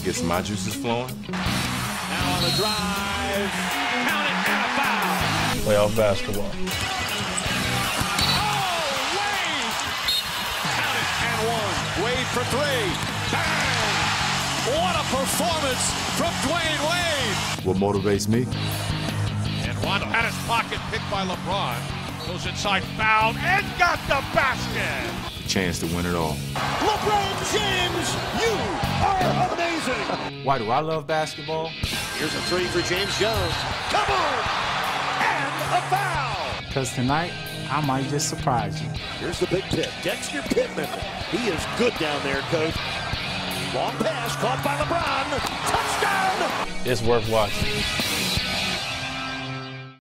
gets my juices flowing. Now on the drive, count it and a foul. Playoff basketball. Oh, Wade! Count it and one. Wade for three. Bang! What a performance from Dwyane Wade! What motivates me? And Rondo had his pocket picked by LeBron. Goes inside, fouled, and got the basket. The chance to win it all. LeBron James, you are amazing. Why do I love basketball? Here's a three for James Jones. Come on! And a foul. Because tonight, I might just surprise you. Here's the big tip. Dexter Pittman. He is good down there, coach. Long pass caught by LeBron. Touchdown! It's worth watching.